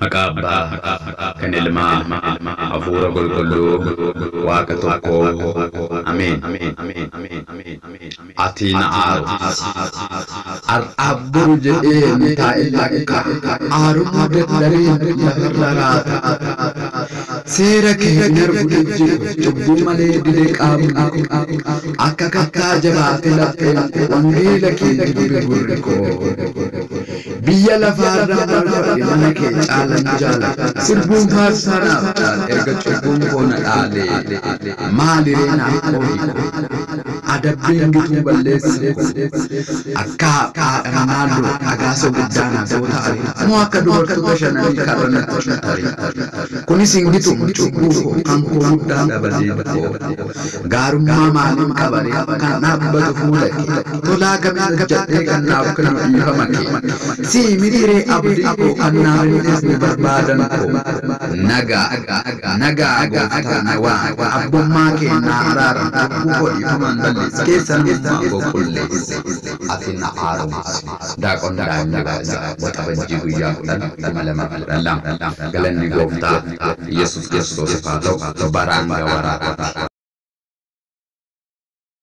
Makaba kanilma avura gulgulu wakatoko amin atina aris ar abburu jedhee mita illa ikka aru mudet dareen lafarraraata seera keenyar gudhee jiru cubbuu malee dilee qaamu akka kattaa jabaate lapheen wangeela kee jiru gurri koo biyya lafaarraa barbaade mana kee caalan jaala sirbuun faarsanaaf caala erga cubbuun koona dhaalee maali reenaa qorii አደብግቱ በሌስ አካ ረናዶ አጋሶ ጉዳና ደውታ ሞአከ ዱበርቱ ተሸነኒ ቀረነቶሽ ነታሪ ኩኒስ እንግቱ ጭቡፎ ካንኮ ጉዳ ደበሌ ጋሩማ ማንም ቀበሬ ከናበቱ ሙለኬ ቶላ ከሚን ጀቴ ከናብ ከነ ይፈመኬ ሲሚሪሬ አብዲ አቡ አናምን እስኒ በርባደን ኮ nagaa nagaa gooftaan waaqa abbummaa keenyaa araara dubbuu hodhifumaan balleessa keessanummaa boqqolleessa afina haaromsa daaqon daa'imni baay'isa waxa bajjii guyyaa kudhan dhama lama kudhan lama galanni gooftaa yesus kiristoosiif haa ta'u baraan gawaraa